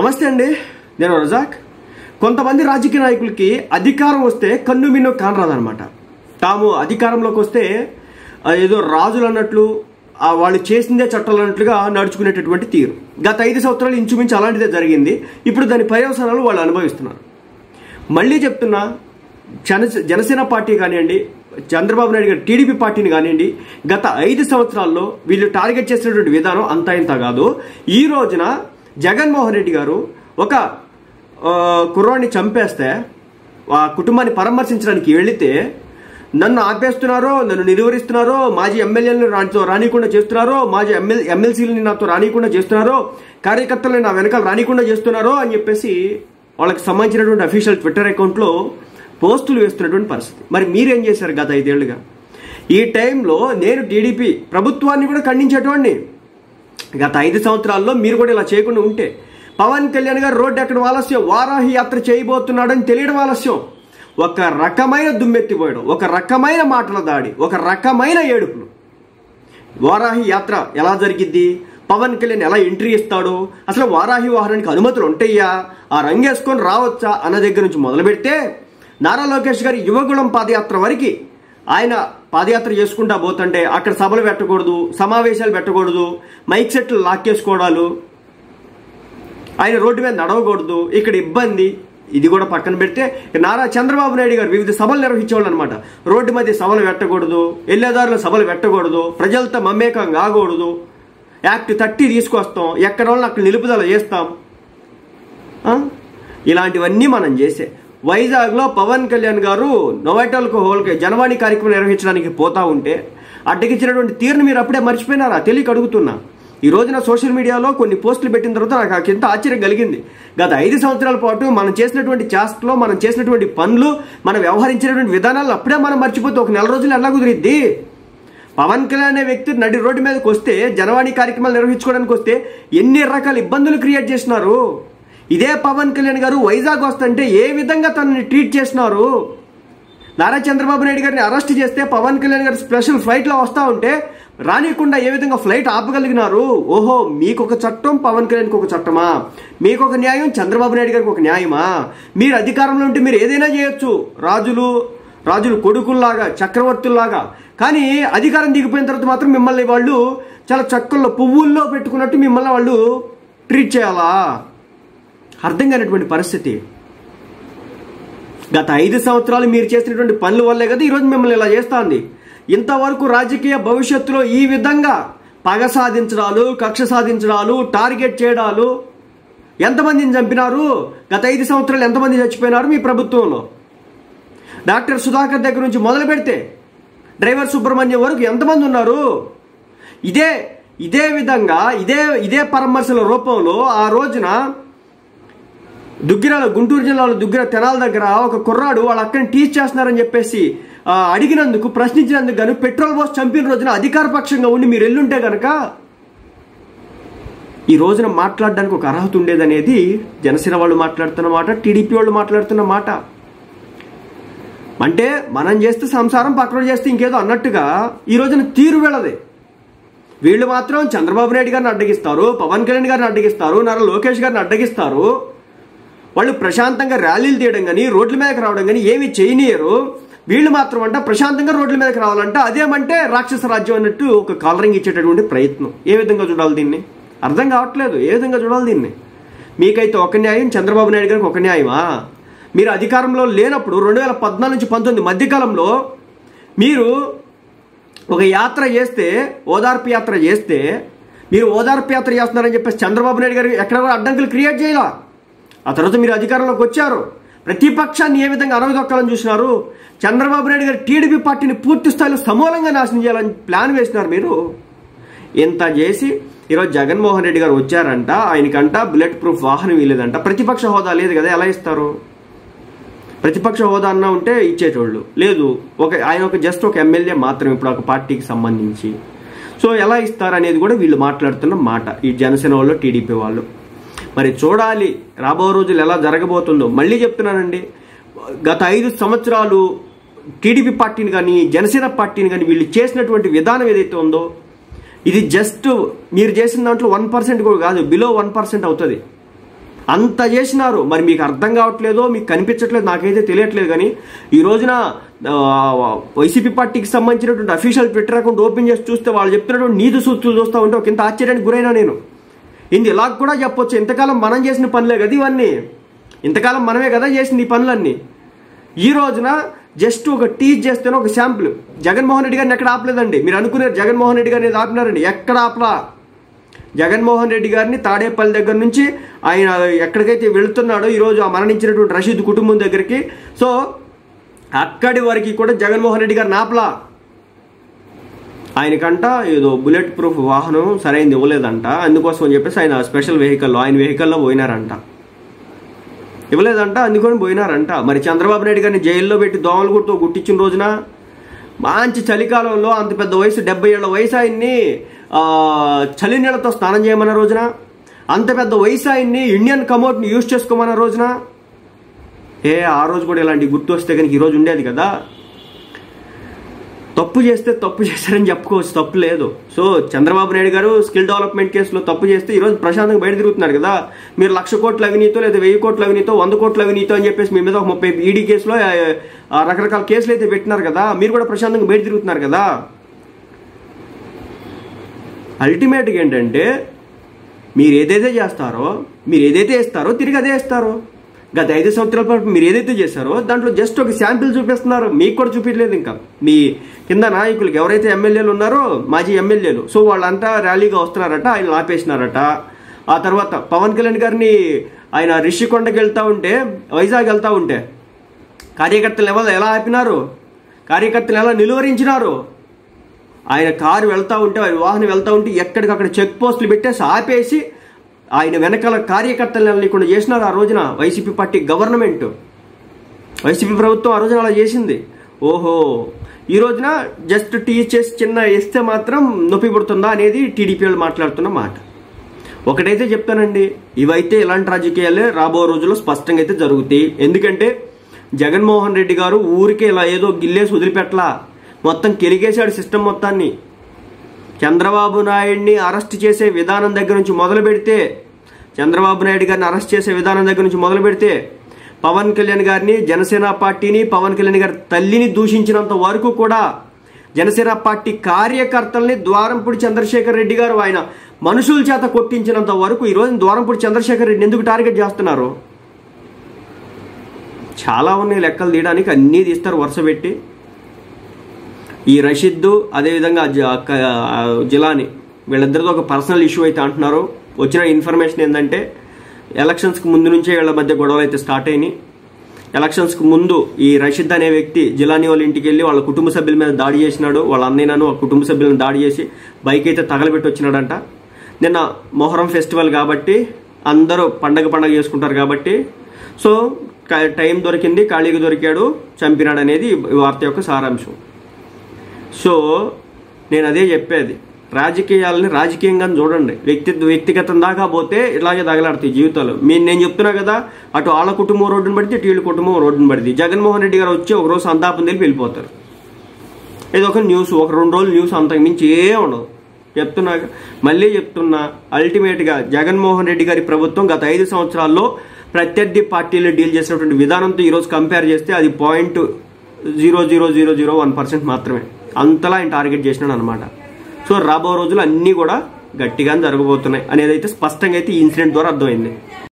నమస్తే అండి నేను రజాక్. కొంతమంది రాజకీయ నాయకులకి అధికారం వస్తే కన్ను మిన్ను కానరాదనమాట తాము అధికారంలోకి వస్తే ఏదో రాజులు అన్నట్లు వాళ్ళు చేసిందే చట్టాలు అన్నట్లుగా నడుచుకునేటటువంటి తీరు. గత ఐదు సంవత్సరాలు ఇంచుమించు అలాంటిదే జరిగింది. ఇప్పుడు దాని పర్యవసానాలు వాళ్ళు అనుభవిస్తున్నారు. మళ్ళీ చెప్తున్నా జన జనసేన పార్టీ కానివ్వండి చంద్రబాబు నాయుడు గారి టీడీపీ పార్టీని కానివ్వండి గత ఐదు సంవత్సరాల్లో వీళ్ళు టార్గెట్ చేసినటువంటి విధానం అంతా ఇంత కాదు. ఈ రోజున జగన్మోహన్ రెడ్డి గారు ఒక ఆ, కుర్రాడిని చంపేస్తే ఆ కుటుంబాన్ని పరామర్శించడానికి వెళితే నన్ను ఆపేస్తున్నారో నన్ను నిలువరిస్తున్నారో మాజీ ఎమ్మెల్యేలను నాతో రానికుండా చేస్తున్నారో మాజీ ఎమ్మెల్ ఎమ్మెల్సీలని నాతో రానికుండా చేస్తున్నారో కార్యకర్తలను నా వెనకాల రానికుండా చేస్తున్నారో అని చెప్పేసి వాళ్ళకి సంబంధించినటువంటి అఫీషియల్ ట్విట్టర్ అకౌంట్లో పోస్టులు వేస్తున్నటువంటి పరిస్థితి. మరి మీరేం చేశారు గత ఐదేళ్ళుగా? ఈ టైంలో నేను టీడీపీ ప్రభుత్వాన్ని కూడా ఖండించేటోడిని. గత ఐదు సంవత్సరాల్లో మీరు కూడా ఇలా చేయకుండా ఉంటే పవన్ కళ్యాణ్ గారు రోడ్డు ఎక్కడ ఆలస్యం వారాహి యాత్ర చేయబోతున్నాడని తెలియడం ఆలస్యం. ఒక రకమైన దుమ్మెత్తిపోయడం ఒక రకమైన మాటల దాడి ఒక రకమైన ఏడుపులు. వారాహి యాత్ర ఎలా జరిగిద్ది? పవన్ కళ్యాణ్ ఎలా ఎంట్రీ ఇస్తాడు? అసలు వారాహి వాహనానికి అనుమతులు ఉంటాయా? ఆ రంగేసుకొని రావచ్చా? అన్న దగ్గర నుంచి మొదలు పెడితే నారా లోకేష్ గారి యువగుళం పాదయాత్ర వరకు ఆయన పాదయాత్ర చేసుకుంటా పోతుంటే అక్కడ సభలు పెట్టకూడదు సమావేశాలు పెట్టకూడదు మైక్ సెట్లు లాక్కేసుకోవడాలు ఆయన రోడ్డు మీద నడవకూడదు ఇక్కడ ఇబ్బంది. ఇది కూడా పక్కన పెడితే నారా చంద్రబాబు నాయుడు గారు వివిధ సభలు నిర్వహించేవాళ్ళు అనమాట రోడ్డు మధ్య సభలు పెట్టకూడదు ఎల్లేదారుల సభలు పెట్టకూడదు ప్రజలతో మమేకం కాకూడదు. యాక్ట్ థర్టీ తీసుకొస్తాం ఎక్కడ వాళ్ళని అక్కడ నిలుపుదల చేస్తాం. ఇలాంటివన్నీ మనం చేసే వైజాగ్లో పవన్ కళ్యాణ్ గారు నోవైటల్కు హోల్కే జనవాణి కార్యక్రమం నిర్వహించడానికి పోతా ఉంటే అడ్డగించినటువంటి తీరును మీరు అప్పుడే మర్చిపోయినారా? తెలియక అడుగుతున్నా. ఈ రోజున సోషల్ మీడియాలో కొన్ని పోస్టులు పెట్టిన తర్వాత నాకు నాకు ఆశ్చర్యం కలిగింది. గత ఐదు సంవత్సరాల పాటు మనం చేసినటువంటి చేష్టలో మనం చేసినటువంటి పనులు మనం వ్యవహరించినటువంటి విధానాలు అప్పుడే మనం మర్చిపోతే ఒక నెల రోజులు ఎలా కుదిరిద్ది? పవన్ కళ్యాణ్ అనే వ్యక్తి నడి రోడ్డు మీదకి వస్తే జనవాణి కార్యక్రమాలు నిర్వహించుకోవడానికి వస్తే ఎన్ని రకాల ఇబ్బందులు క్రియేట్ చేసినారు? ఇదే పవన్ కళ్యాణ్ గారు వైజాగ్ వస్తుంటే ఏ విధంగా తనని ట్రీట్ చేసినారు? నారా చంద్రబాబు నాయుడు గారిని అరెస్ట్ చేస్తే పవన్ కళ్యాణ్ గారు స్పెషల్ ఫ్లైట్లో వస్తూ ఉంటే రానికుండా ఏ విధంగా ఫ్లైట్ ఆపగలిగినారు? ఓహో మీకు ఒక చట్టం పవన్ కళ్యాణ్కి ఒక చట్టమా? మీకు ఒక న్యాయం చంద్రబాబు నాయుడు గారికి ఒక న్యాయమా? మీరు అధికారంలో ఉంటే మీరు ఏదైనా చేయొచ్చు. రాజులు రాజులు కొడుకుల్లాగా చక్రవర్తుల్లాగా. కానీ అధికారం దిగిపోయిన తర్వాత మాత్రం మిమ్మల్ని వాళ్ళు చాలా చక్కల్లో పువ్వుల్లో పెట్టుకున్నట్టు మిమ్మల్ని వాళ్ళు ట్రీట్ చేయాలా? అర్థం కానటువంటి పరిస్థితి. గత ఐదు సంవత్సరాలు మీరు చేసినటువంటి పనుల వల్లే కదా ఈరోజు మిమ్మల్ని ఇలా చేస్తోంది. ఇంతవరకు రాజకీయ భవిష్యత్తులో ఈ విధంగా పగ సాధించడాలు కక్ష సాధించడాలు టార్గెట్ చేయడాలు ఎంతమందిని చంపినారు? గత ఐదు సంవత్సరాలు ఎంతమంది చచ్చిపోయినారు మీ ప్రభుత్వంలో? డాక్టర్ సుధాకర్ దగ్గర నుంచి మొదలు పెడితే డ్రైవర్ సుబ్రహ్మణ్యం వరకు ఎంతమంది ఉన్నారు? ఇదే ఇదే విధంగా ఇదే ఇదే పరామర్శల రూపంలో ఆ రోజున దుగ్గిరాల గుంటూరు జిల్లాలో దుగ్గిర తెనాల దగ్గర ఒక కుర్రాడు వాళ్ళ అక్కని టీచ్ చేస్తున్నారని చెప్పేసి అడిగినందుకు ప్రశ్నించినందుకు గాను పెట్రోల్ పోస్ట్ చంపిన రోజున అధికార పక్షంగా ఉండి మీరు ఎల్లుంటే గనక ఈ రోజున మాట్లాడడానికి ఒక అర్హత ఉండేదనేది జనసేన వాళ్ళు మాట్లాడుతున్న మాట టీడీపీ వాళ్ళు మాట్లాడుతున్న మాట. అంటే మనం చేస్తే సంసారం పక్కన చేస్తే ఇంకేదో అన్నట్టుగా ఈ రోజున తీరు వెళ్ళదే. వీళ్ళు మాత్రం చంద్రబాబు నాయుడు గారిని అడ్డగిస్తారు పవన్ కళ్యాణ్ గారిని అడ్డగిస్తారు నారా లోకేష్ గారిని అడ్డగిస్తారు. వాళ్ళు ప్రశాంతంగా ర్యాలీలు తీయడం కానీ రోడ్ల మీదకి రావడం కానీ ఏమి చేయనీయరు. వీళ్ళు మాత్రం అంట ప్రశాంతంగా రోడ్ల మీదకి రావాలంట. అదేమంటే రాక్షస రాజ్యం అన్నట్టు ఒక కాలరింగ్ ఇచ్చేటటువంటి ప్రయత్నం. ఏ విధంగా చూడాలి దీన్ని? అర్థం కావట్లేదు. ఏ విధంగా చూడాలి దీన్ని? మీకైతే ఒక న్యాయం చంద్రబాబు నాయుడు గారికి ఒక న్యాయమా? మీరు అధికారంలో లేనప్పుడు రెండు వేల పద్నాలుగు నుంచి పంతొమ్మిది మధ్యకాలంలో మీరు ఒక యాత్ర చేస్తే ఓదార్పు యాత్ర చేస్తే మీరు ఓదార్పు యాత్ర చేస్తున్నారని చెప్పేసి చంద్రబాబు నాయుడు గారు ఎక్కడ అడ్డంకులు క్రియేట్ చేయాల. ఆ తర్వాత మీరు అధికారంలోకి వచ్చారు. ప్రతిపక్షాన్ని ఏ విధంగా అరవదొక్కాలని చూసినారు? చంద్రబాబు నాయుడు గారు టీడీపీ పార్టీని పూర్తి స్థాయిలో సమూలంగా నాశనం చేయాలని ప్లాన్ వేసినారు మీరు? ఇంత చేసి ఈరోజు జగన్మోహన్ రెడ్డి గారు వచ్చారంట ఆయనకంట బుల్లెట్ ప్రూఫ్ వాహనం ఇవ్వలేదంట. ప్రతిపక్ష హోదా లేదు కదా ఎలా ఇస్తారు? ప్రతిపక్ష హోదా అన్నా ఉంటే ఇచ్చేటోళ్ళు. లేదు ఒక ఆయన ఒక జస్ట్ ఒక ఎమ్మెల్యే మాత్రం ఇప్పుడు ఒక పార్టీకి సంబంధించి. సో ఎలా ఇస్తారు అనేది కూడా వీళ్ళు మాట్లాడుతున్న మాట ఈ జనసేన వాళ్ళు టీడీపీ వాళ్ళు. మరి చూడాలి రాబో రోజులు ఎలా జరగబోతుందో. మళ్ళీ చెప్తున్నానండి గత ఐదు సంవత్సరాలు టీడీపీ పార్టీని కానీ జనసేన పార్టీని కానీ వీళ్ళు చేసినటువంటి విధానం ఏదైతే ఉందో ఇది జస్ట్ మీరు చేసిన దాంట్లో వన్ పర్సెంట్ కూడా కాదు బిలో వన్ పర్సెంట్ అవుతుంది. అంత చేసినారు మరి మీకు అర్థం కావట్లేదో మీకు కనిపించట్లేదు నాకైతే తెలియట్లేదు కానీ ఈ రోజున వైసీపీ పార్టీకి సంబంధించినటువంటి అఫీషియల్ ట్విట్టర్ అకౌంట్ ఓపెన్ చేసి చూస్తే వాళ్ళు చెప్తున్నటువంటి నీతి సూత్రులు చూస్తూ ఉంటే ఒక ఇంత ఆశ్చర్యానికి గురైనా నేను. ఇది ఇలా కూడా చెప్పొచ్చు. ఇంతకాలం మనం చేసిన పనులే కదా ఇవన్నీ. ఇంతకాలం మనమే కదా చేసింది ఈ పనులన్నీ. ఈ రోజున జస్ట్ ఒక టీచ్ చేస్తేనే ఒక శాంపుల్. జగన్మోహన్ రెడ్డి గారిని ఎక్కడ ఆపలేదండి? మీరు అనుకున్నారు జగన్మోహన్ రెడ్డి గారిని ఆపినారండి. ఎక్కడ ఆపలా? జగన్మోహన్ రెడ్డి గారిని తాడేపల్లి దగ్గర నుంచి ఆయన ఎక్కడికైతే వెళుతున్నాడో ఈరోజు ఆ మరణించినటువంటి రషీద్ కుటుంబం దగ్గరికి. సో అక్కడి వరకు కూడా జగన్మోహన్ రెడ్డి గారిని ఆపలా. ఆయనకంట ఏదో బుల్లెట్ ప్రూఫ్ వాహనం సరైనది ఇవ్వలేదంట. అందుకోసం అని చెప్పేసి ఆయన స్పెషల్ వెహికల్లో ఆయన వెహికల్లో పోయినారంట. ఇవ్వలేదంట అందుకొని పోయినారంట. మరి చంద్రబాబు నాయుడు గారిని జైల్లో పెట్టి దోమలు గుర్తు గుట్టించిన రోజున మంచి చలికాలంలో అంత పెద్ద వయసు డెబ్బై ఏళ్ళ వయసు ఆయన్ని చలి నీళ్ళతో స్నానం చేయమన్న రోజున అంత పెద్ద వయసు ఆయన్ని ఇండియన్ కమోట్ని యూజ్ చేసుకోమన్న రోజున ఏ ఆ రోజు కూడా ఇలాంటి గుర్తు వస్తే కనుక ఈరోజు ఉండేది కదా. తప్పు చేస్తే తప్పు చేశారని చెప్పుకోవచ్చు తప్పు లేదు. సో చంద్రబాబు నాయుడు గారు స్కిల్ డెవలప్మెంట్ కేసులో తప్పు చేస్తే ఈరోజు ప్రశాంతంగా బయట తిరుగుతున్నారు కదా. మీరు లక్ష కోట్ల అవినీతో లేదా వెయ్యి కోట్ల అవినీతో వంద కోట్ల అవినీతో అని చెప్పేసి మీ మీద ఒక ముప్పై ఈడీ కేసులో రకరకాల కేసులు అయితే పెట్టినారు కదా. మీరు కూడా ప్రశాంతంగా బయట తిరుగుతున్నారు కదా. అల్టిమేట్గా ఏంటంటే మీరు ఏదైతే చేస్తారో మీరు ఏదైతే ఇస్తారో తిరిగి అదే ఇస్తారు గత ఐదు సంవత్సరాల పాటు మీరు ఏదైతే చేశారో దాంట్లో జస్ట్ ఒక శాంపిల్ చూపిస్తున్నారు. మీకు కూడా చూపించలేదు ఇంకా. మీ కింద నాయకులకు ఎవరైతే ఎమ్మెల్యేలు ఉన్నారో మాజీ ఎమ్మెల్యేలు. సో వాళ్ళంతా ర్యాలీగా వస్తున్నారట ఆయన ఆపేసినారట ఆ తర్వాత పవన్ కళ్యాణ్ గారిని ఆయన రిషికొండకి వెళ్తా ఉంటే వైజాగ్ వెళ్తూ ఉంటే కార్యకర్తలు ఎవరు ఎలా ఆపినారు? కార్యకర్తలు ఎలా నిలువరించినారు? ఆయన కారు వెళ్తా ఉంటే ఆయన వాహనం వెళ్తా ఉంటే ఎక్కడికక్కడ చెక్ పోస్టులు పెట్టేసి ఆపేసి ఆయన వెనకాల కార్యకర్తలు లేకుండా చేసినారు ఆ రోజున వైసీపీ పార్టీ గవర్నమెంట్. వైసీపీ ప్రభుత్వం ఆ రోజున అలా చేసింది. ఓహో! ఈ రోజున జస్ట్ టీచర్స్ చిన్న ఇస్తే మాత్రం నొప్పి పుడుతుందా అనేది టీడీపీ వాళ్ళు మాట్లాడుతున్న మాట. ఒకటైతే చెప్తానండి ఇవైతే ఇలాంటి రాజకీయాలే రాబో రోజుల్లో స్పష్టంగా అయితే జరుగుతాయి. ఎందుకంటే జగన్మోహన్ రెడ్డి గారు ఊరికే ఇలా ఏదో గిల్లేసి వదిలిపెట్టలా. మొత్తం కెలిగేశాడు సిస్టమ్ మొత్తాన్ని. చంద్రబాబు నాయుడిని అరెస్ట్ చేసే విధానం దగ్గర నుంచి మొదలు పెడితే చంద్రబాబు నాయుడు గారిని అరెస్ట్ చేసే విధానం దగ్గర నుంచి మొదలు పెడితే పవన్ కళ్యాణ్ గారిని జనసేన పార్టీని పవన్ కళ్యాణ్ గారి తల్లిని దూషించినంత వరకు కూడా జనసేన పార్టీ కార్యకర్తల్ని ద్వారంపూడి చంద్రశేఖర్ రెడ్డి గారు ఆయన మనుషుల చేత కొట్టించినంత వరకు ఈరోజు ద్వారంపూడి చంద్రశేఖర్ రెడ్డిని ఎందుకు టార్గెట్ చేస్తున్నారు? చాలా ఉన్నాయి లెక్కలు తీయడానికి అన్నీ తీస్తారు వరుస పెట్టి. ఈ రషీద్దు అదేవిధంగా జిలాని వీళ్ళిద్దరితో ఒక పర్సనల్ ఇష్యూ అయితే అంటున్నారు. వచ్చిన ఇన్ఫర్మేషన్ ఏంటంటే ఎలక్షన్స్కి ముందు నుంచే వీళ్ళ మధ్య గొడవలు అయితే స్టార్ట్ అయినాయి. ఎలక్షన్స్కి ముందు ఈ రషీద్ అనే వ్యక్తి జిలాని వాళ్ళ ఇంటికి వెళ్ళి వాళ్ళ కుటుంబ సభ్యుల మీద దాడి చేసినాడు. వాళ్ళ అన్నయ్యను ఆ కుటుంబ సభ్యులను దాడి చేసి బైక్ అయితే తగలబెట్టి వచ్చినాడంట. నిన్న మొహరం ఫెస్టివల్ కాబట్టి అందరూ పండగ పండగ చేసుకుంటారు కాబట్టి సో టైం దొరికింది ఖాళీగా దొరికాడు చంపినాడు అనేది వార్త యొక్క సారాంశం. సో నేను అదే చెప్పేది. రాజకీయాలని రాజకీయంగా చూడండి. వ్యక్తి వ్యక్తిగతం దాకా పోతే ఇలాగే తగలాడుతాయి జీవితాలు. మీరు నేను చెప్తున్నా కదా అటు వాళ్ళ కుటుంబం రోడ్డును పడితే ఇటు వీళ్ళ కుటుంబం రోడ్డును పడితే. జగన్మోహన్ రెడ్డి గారు వచ్చి ఒక రోజు సంతాపం తెలిపి వెళ్ళిపోతారు. ఇది ఒక న్యూస్ ఒక రెండు రోజులు న్యూస్ అంతకు మించి ఏ ఉండదు. చెప్తున్నా మళ్ళీ చెప్తున్నా అల్టిమేట్గా జగన్మోహన్ రెడ్డి గారి ప్రభుత్వం గత ఐదు సంవత్సరాల్లో ప్రత్యర్థి పార్టీలు డీల్ చేసినటువంటి విధానంతో ఈరోజు కంపేర్ చేస్తే అది point zero zero zero zero one percent మాత్రమే. అంతలా ఆయన టార్గెట్ చేసినాడు అనమాట సో రాబో రోజులు అన్నీ కూడా గట్టిగానే జరగబోతున్నాయి అనేది అయితే స్పష్టంగా అయితే ఈ ఇన్సిడెంట్ ద్వారా అర్థమైంది.